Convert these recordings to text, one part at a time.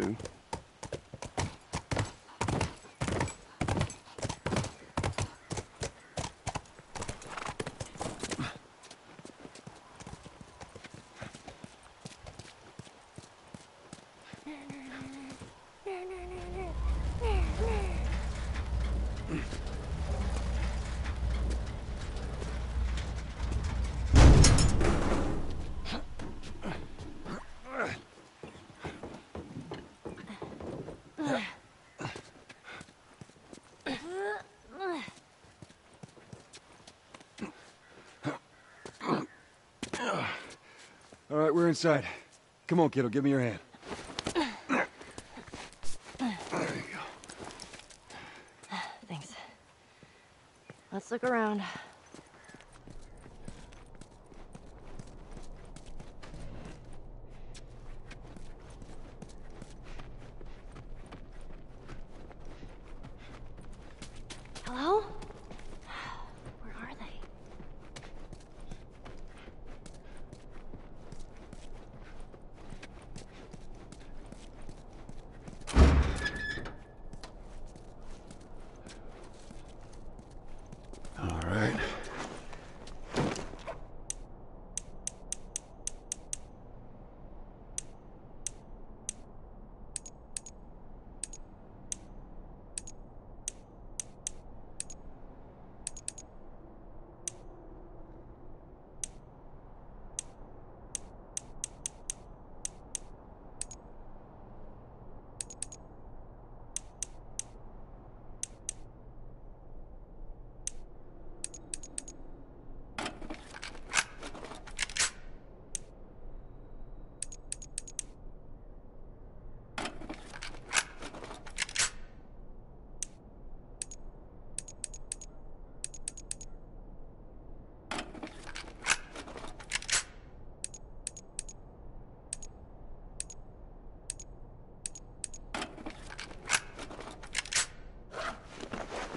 Do. All right, we're inside. Come on, kiddo, give me your hand. There you go. Thanks. Let's look around. Hello? Where are they? All right.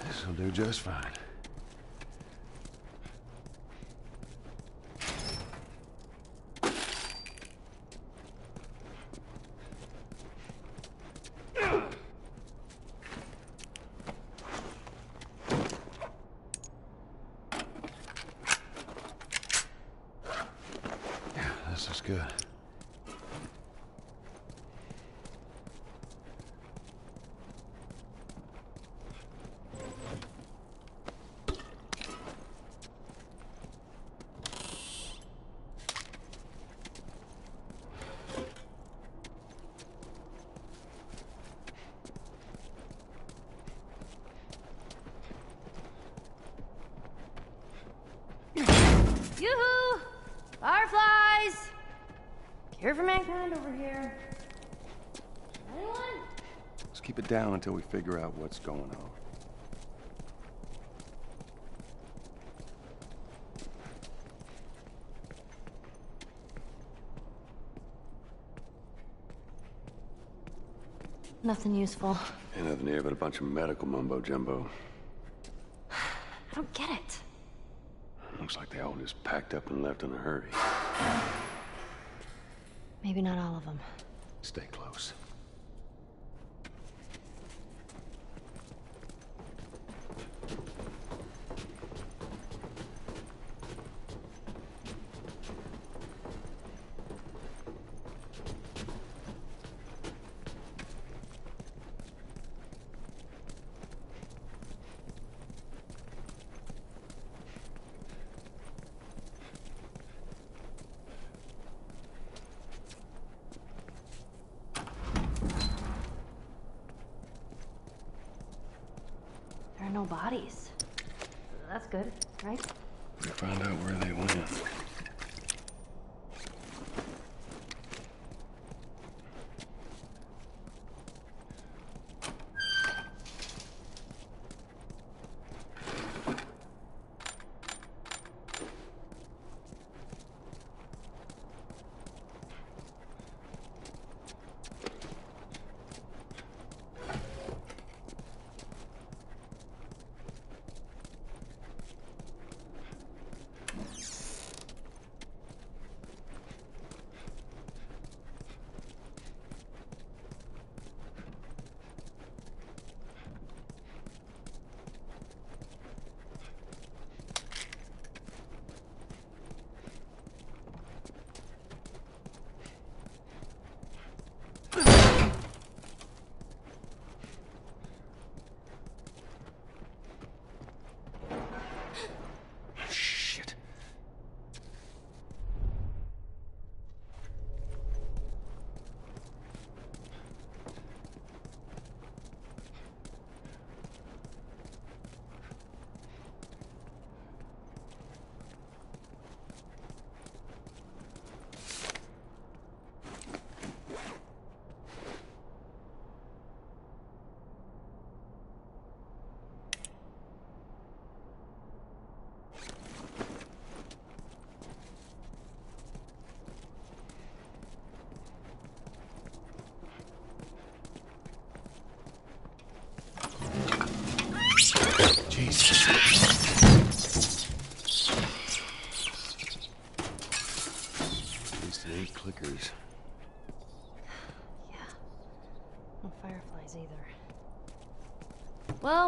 This'll do just fine. This is good. Keep it down until we figure out what's going on. Nothing useful. Ain't nothing here but a bunch of medical mumbo jumbo. I don't get it. Looks like they all just packed up and left in a hurry. Maybe not all of them. Stay close. bodies. That's good, right? We found out where they went.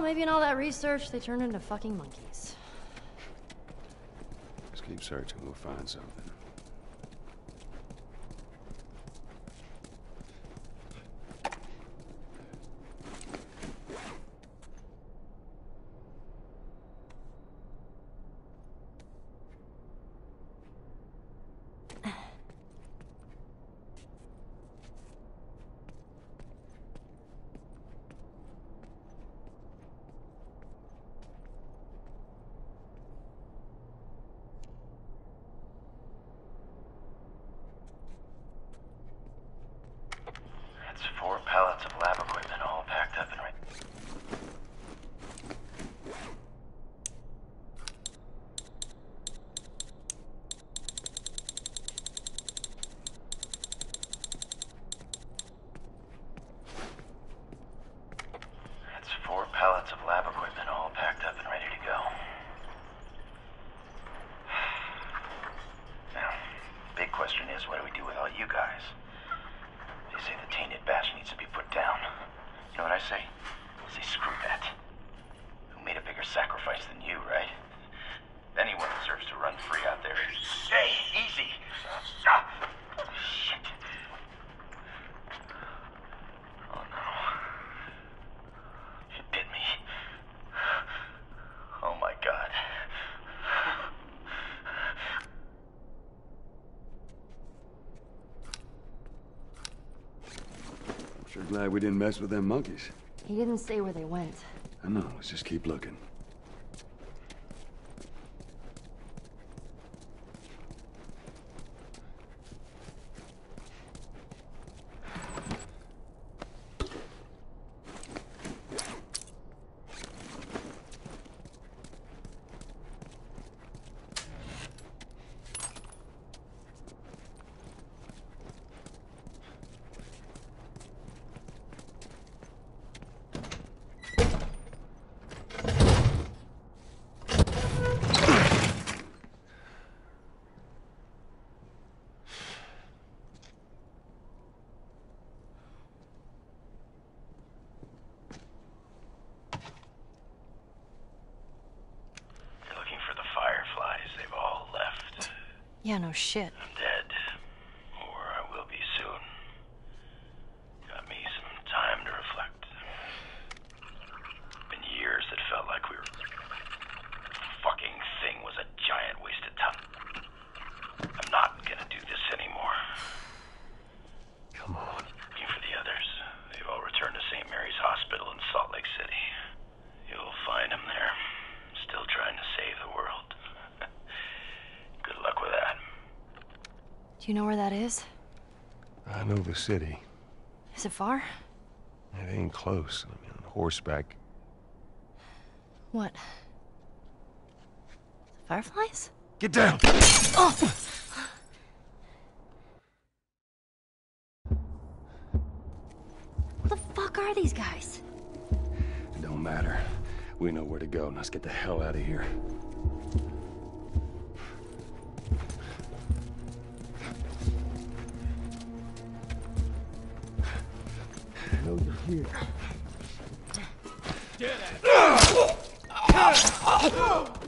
maybe in all that research, they turned into fucking monkeys. Just keep searching. We'll find something. Glad we didn't mess with them monkeys. He didn't say where they went. I know. Let's just keep looking. Yeah, no shit. You know where that is? I know the city. Is it far? It ain't close. I mean, on horseback. What? Fireflies? Get down! Oh! What the fuck are these guys? It don't matter. We know where to go. Let's get the hell out of here. I know you're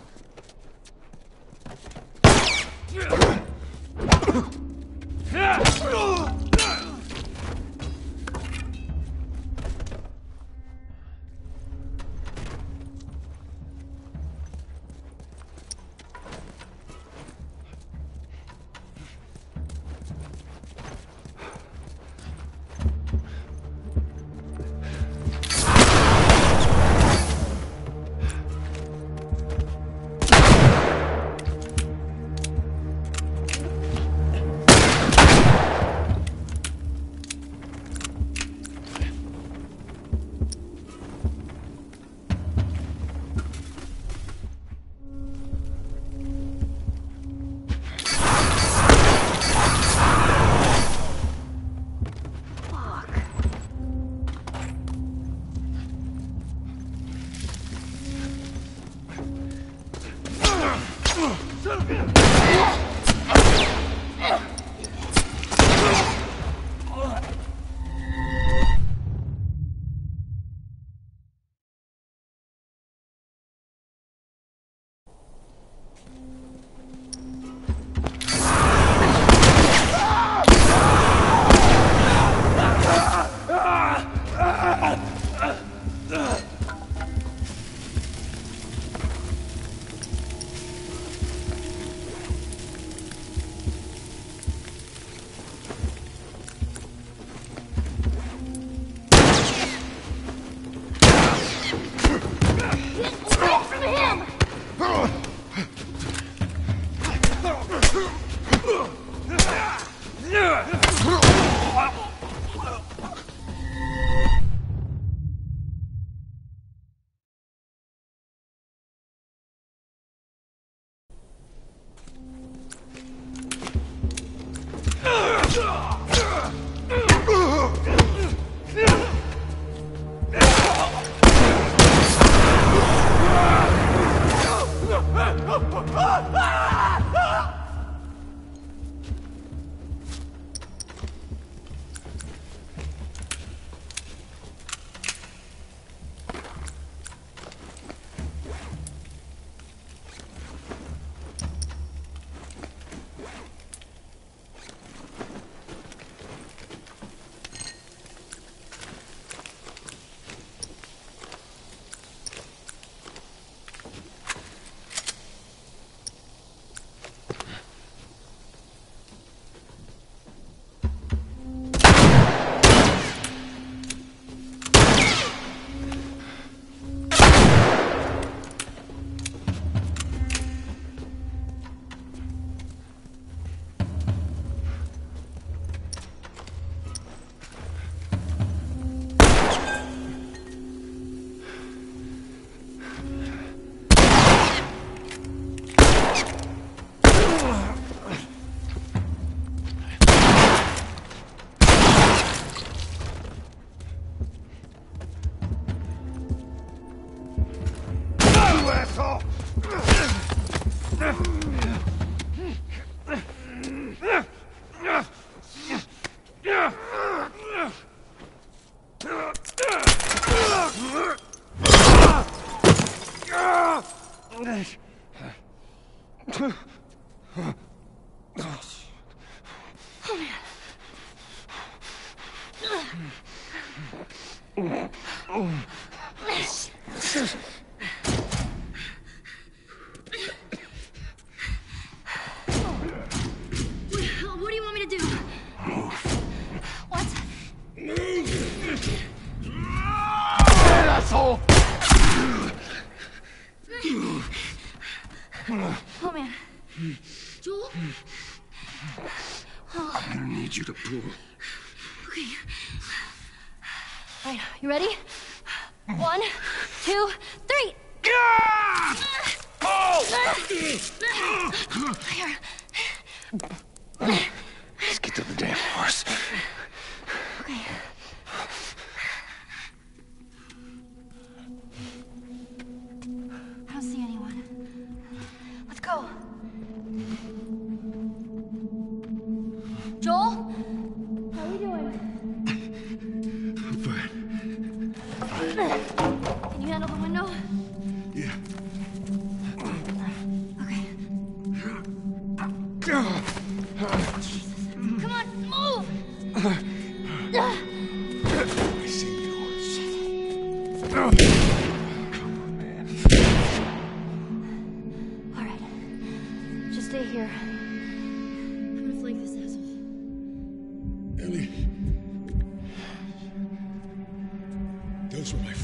Mm-hmm.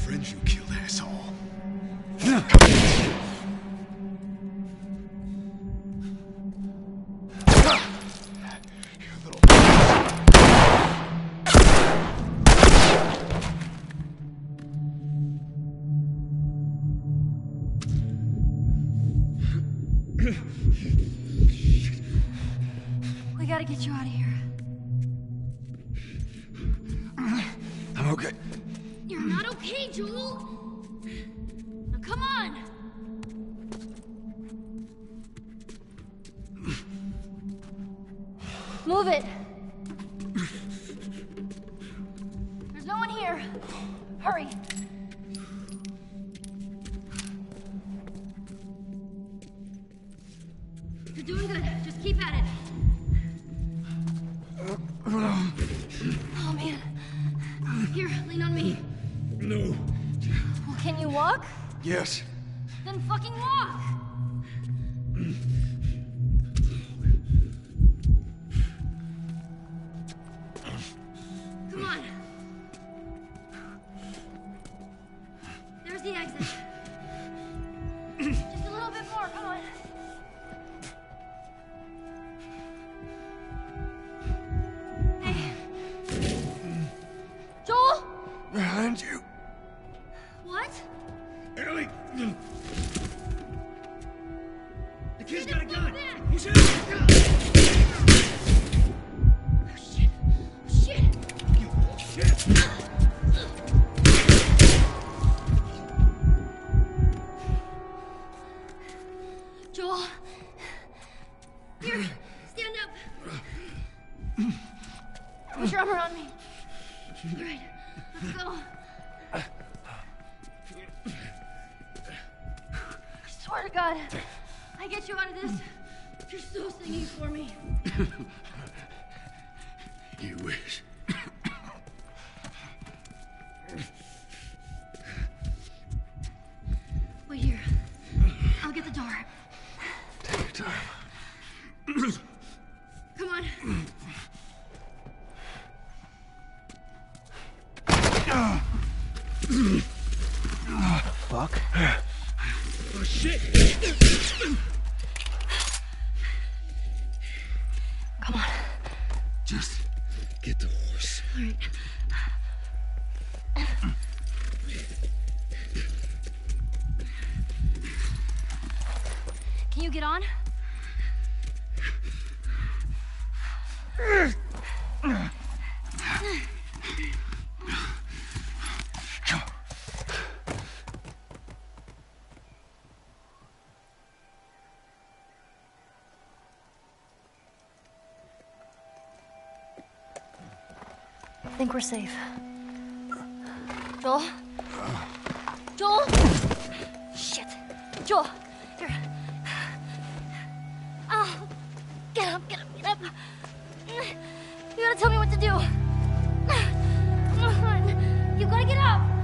friends you killed, asshole. Come on! Move it! There's no one here. Hurry! Fuck. Oh, shit. I think we're safe. Joel? Joel? Shit. Joel, here. Oh, get up, get up, get up. You gotta tell me what to do. Come on. You gotta get up.